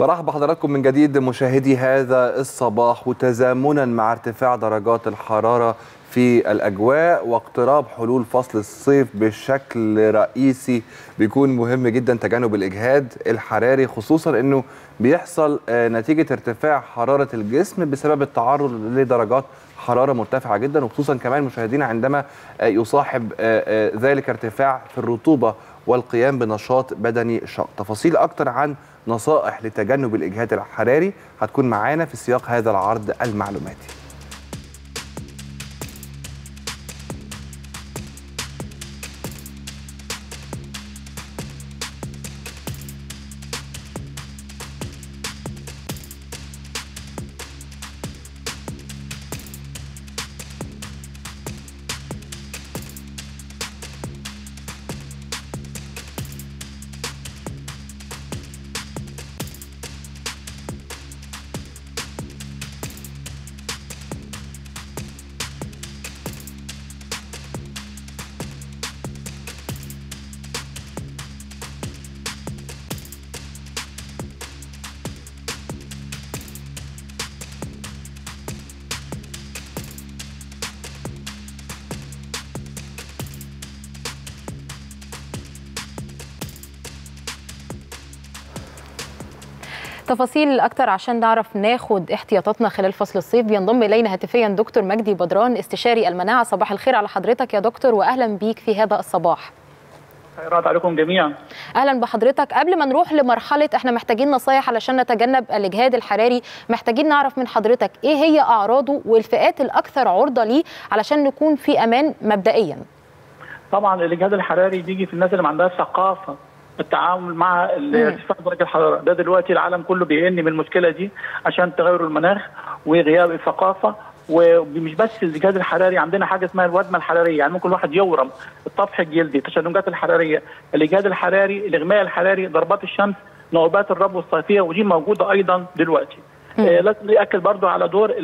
برحب بحضراتكم من جديد مشاهدي هذا الصباح وتزامنا مع ارتفاع درجات الحرارة في الأجواء واقتراب حلول فصل الصيف بشكل رئيسي بيكون مهم جدا تجنب الإجهاد الحراري خصوصا أنه بيحصل نتيجة ارتفاع حرارة الجسم بسبب التعرض لدرجات حرارة مرتفعة جدا وخصوصا كمان مشاهدينا عندما يصاحب ذلك ارتفاع في الرطوبة والقيام بنشاط بدني شاق. تفاصيل أكتر عن نصائح لتجنب الإجهاد الحراري هتكون معانا في سياق هذا العرض المعلوماتي. تفاصيل أكتر عشان نعرف ناخد احتياطاتنا خلال فصل الصيف. بينضم إلينا هاتفيا دكتور مجدي بدران استشاري المناعة. صباح الخير على حضرتك يا دكتور واهلا بيك في هذا الصباح. خيرات عليكم جميعا. أهلا بحضرتك. قبل ما نروح لمرحلة إحنا محتاجين نصايح علشان نتجنب الإجهاد الحراري. محتاجين نعرف من حضرتك إيه هي أعراضه والفئات الأكثر عرضة ليه علشان نكون في أمان مبدئيا. طبعا الإجهاد الحراري بيجي في الناس اللي ما عندهاش ثقافة. التعامل مع ارتفاع درجة الحرارة. ده دلوقتي العالم كله بيعاني من المشكلة دي عشان تغير المناخ وغياب الثقافة ومش بس الجهاز الحراري عندنا حاجة اسمها الوزمه الحرارية. يعني ممكن الواحد يورم الطفح الجلدي التشنجات الحرارية الجهاز الحراري الإغماء الحراري ضربات الشمس نوبات الربو الصيفيه ودي موجودة أيضا دلوقتي. آه لازم ياكد برضو على دور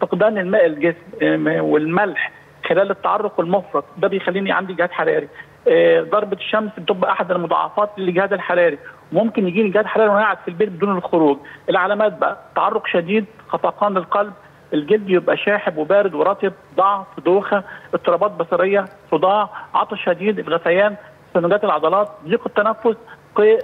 فقدان الماء الجسم والملح. خلال التعرق المفرط ده بيخليني عندي جهاز حراري. آه ضربة الشمس بتبقى أحد المضاعفات للجهاز الحراري. ممكن يجي لي جهاز حراري وأنا قاعد في البيت بدون الخروج. العلامات بقى تعرق شديد خفقان القلب الجلد يبقى شاحب وبارد ورطب ضعف دوخة اضطرابات بصرية صداع عطش شديد الغثيان تشنجات العضلات ضيق التنفس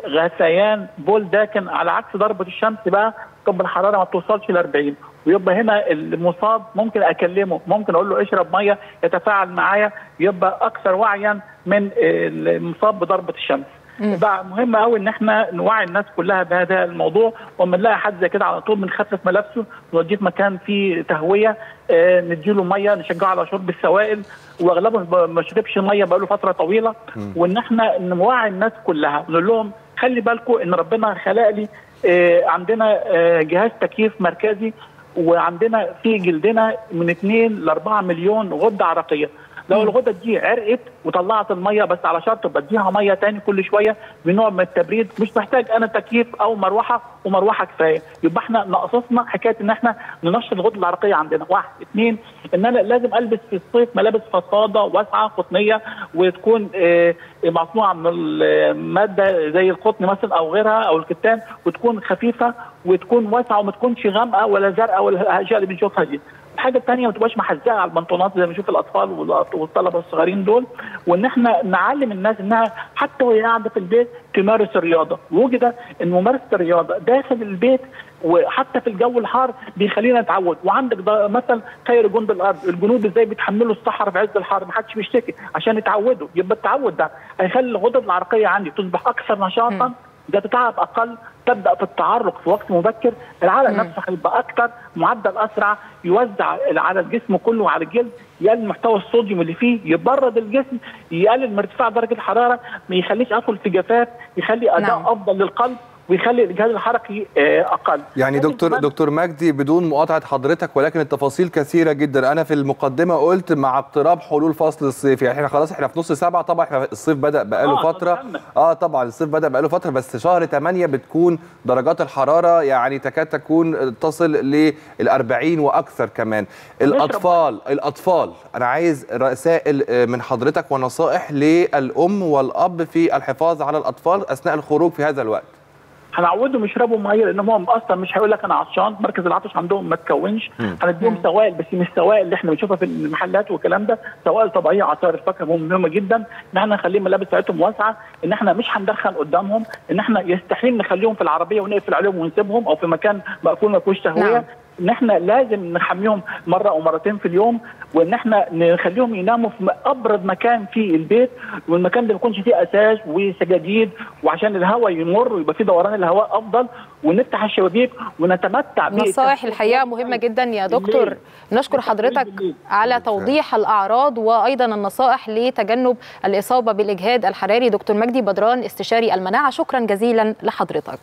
غثيان بول داكن. على عكس ضربة الشمس بقى طب الحرارة ما بتوصلش ل 40 ويبقى هنا المصاب ممكن أكلمه ممكن أقول له اشرب مية يتفاعل معايا يبقى أكثر وعيا من المصاب بضربة الشمس. بقى مهم قوي إن إحنا نوعي الناس كلها بهذا الموضوع وما نلاقي حد زي كده على طول بنخفف ملابسه نوديه في مكان فيه تهوية آه نديله مية نشجعه على شرب السوائل وأغلبهم ما شربش مية بقاله فترة طويلة. م. وإن إحنا نوعي الناس كلها نقول لهم خلي بالكم إن ربنا خلق لي آه عندنا آه جهاز تكييف مركزي وعندنا في جلدنا من 2 ل 4 مليون غدة عرقية. لو الغدد دي عرقت وطلعت المية بس على شرط بديها مية تاني كل شوية بنوع من التبريد مش محتاج أنا تكييف أو مروحة ومروحة كفاية. يبقى إحنا ناقصنا حكاية إن إحنا ننشط الغدة العرقية عندنا. واحد. اثنين إن أنا لازم ألبس في الصيف ملابس فصاده واسعة قطنية وتكون آه مصنوعة من المادة زي القطن مثلا أو غيرها أو الكتان وتكون خفيفة وتكون واسعة وما تكونش غامقة ولا زرقاء ولا الأشياء اللي بنشوفها دي. الحاجة الثانية ما تبقاش محزقة على البنطلونات زي ما بنشوف الأطفال والطلبة الصغيرين دول وإن إحنا نعلم الناس إنها حتى وهي قاعدة في البيت تمارس الرياضة. وجد إن ممارسة الرياضة داخل البيت وحتى في الجو الحار بيخلينا نتعود. وعندك مثل خير جند الأرض الجنود إزاي بيتحملوا الصحراء في عز الحر؟ ما حدش بيشتكي عشان يتعودوا. يبقى التعود ده هيخلي الغدد العرقية عندي تصبح أكثر نشاطا تتعب أقل تبدأ في التعرق في وقت مبكر العرق نفسه هيبقى أكتر معدل أسرع يوزع على الجسم كله وعلى الجلد يقلل محتوى الصوديوم اللي فيه يبرد الجسم يقلل من ارتفاع درجة الحرارة ما يخليش ادخل في جفاف يخلي أداء نعم. أفضل للقلب ويخلي الجهاز الحركي أقل. يعني دكتور دكتور مجدي بدون مقاطعة حضرتك ولكن التفاصيل كثيرة جدا. أنا في المقدمة قلت مع اقتراب حلول فصل الصيف. يعني إحنا خلاص إحنا في نص سبعة طبعا إحنا الصيف بدأ بقاله آه فترة. آه طبعا الصيف بدأ بقاله فترة بس شهر 8 بتكون درجات الحرارة يعني تكاد تكون تصل لل 40 وأكثر كمان. الأطفال الأطفال. أنا عايز رسائل من حضرتك ونصائح للأم والأب في الحفاظ على الأطفال أثناء الخروج في هذا الوقت. هنعودهم يشربوا مية لأن هم أصلا مش هيقول لك أنا عطشان مركز العطش عندهم ما تكونش. هنديهم سوائل بس مش سوائل اللي إحنا بنشوفها في المحلات والكلام ده. سوائل طبيعية عصائر الفاكهة مهمة جدا. إن إحنا نخلي الملابس بتاعتهم واسعة إن إحنا مش هندخن قدامهم إن إحنا يستحيل نخليهم في العربية ونقفل عليهم ونسيبهم أو في مكان مقفول ما فيهوش تهويه نعم. ان إحنا لازم نحميهم مرة أو مرتين في اليوم وإن إحنا نخليهم يناموا في أبرد مكان في البيت والمكان ده ما يكونش فيه أساس وسجاجيد وعشان الهواء يمر ويبقى فيه دوران الهواء أفضل ونفتح الشبابيك ونتمتع نصائح الحقيقة مهمة جدا يا دكتور. نشكر حضرتك على توضيح الأعراض وأيضا النصائح لتجنب الإصابة بالإجهاد الحراري. دكتور مجدي بدران استشاري المناعة شكرا جزيلا لحضرتك.